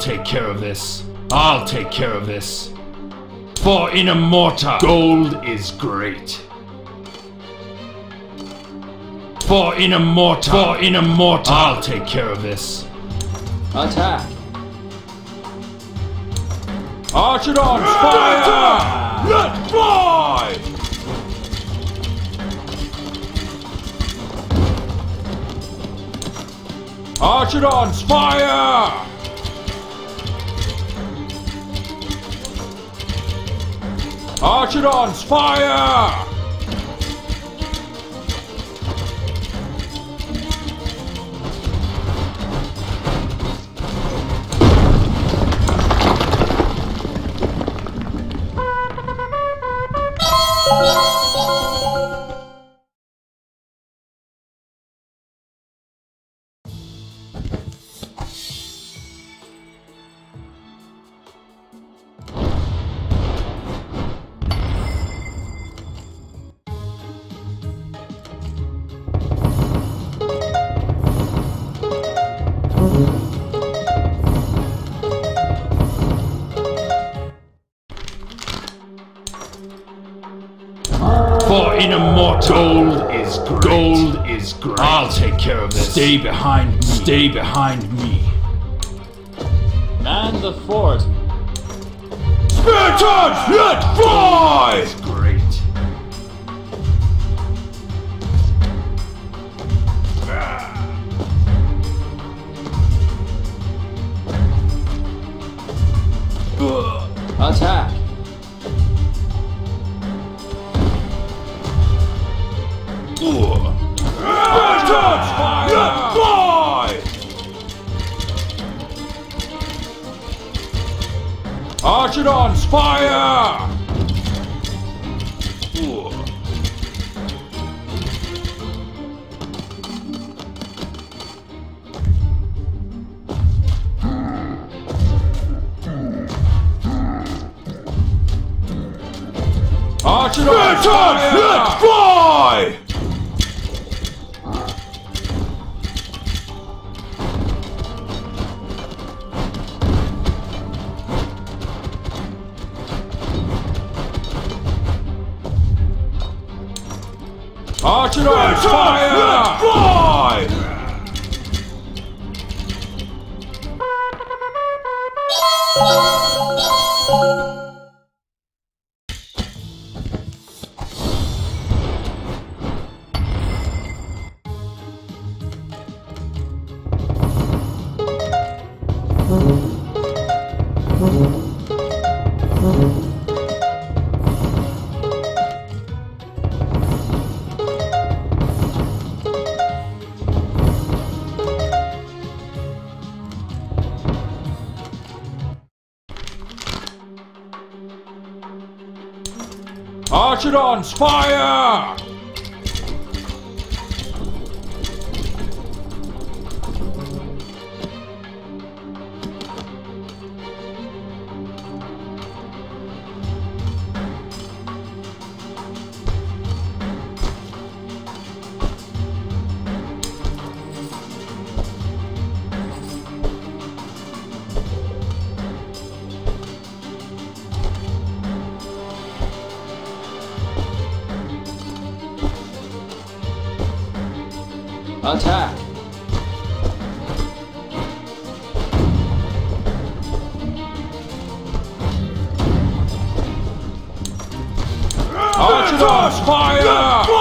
take care of this. I'll take care of this. For Inamorta, gold is great. For Inamorta, for Inamorta, I'll take care of this. Attack! Archidons, fire! Let fly! Archidons, fire! Archidons, fire! For gold is great. Gold is great. I'll take care of this. Stay behind me. Stay behind me. Man the fort! Spare charge! Let fly! Let fly! Archidons, fire! Archidons, fire! Let fly! Archidons, fire! Fly! Archidons, fire! Attack! Archidons, fire!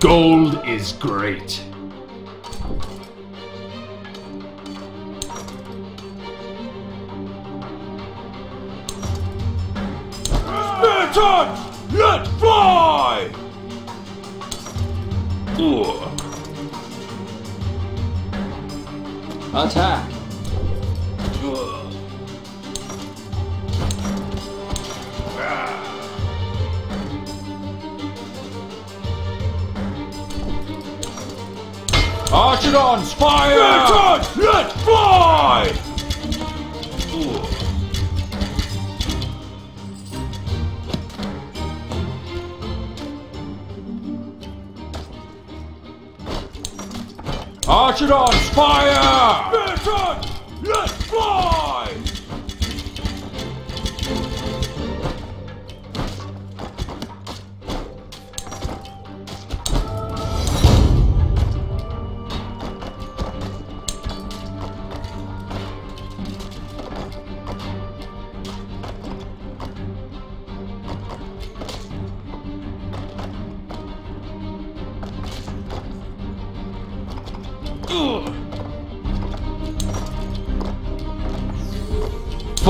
Gold is great. Speartons, let fly! Ooh. Attack! Archidons, fire! Speartons, let fly! Archidons, fire! Speartons, let fly!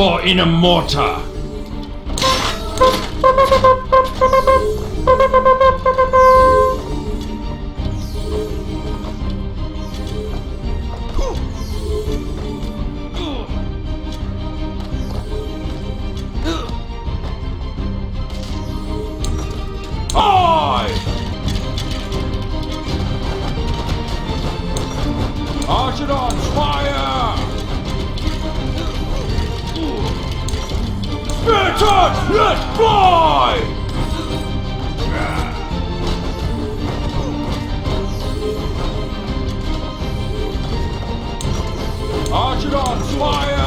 For Inamorta. Speartons, let fly! Archidons, fire!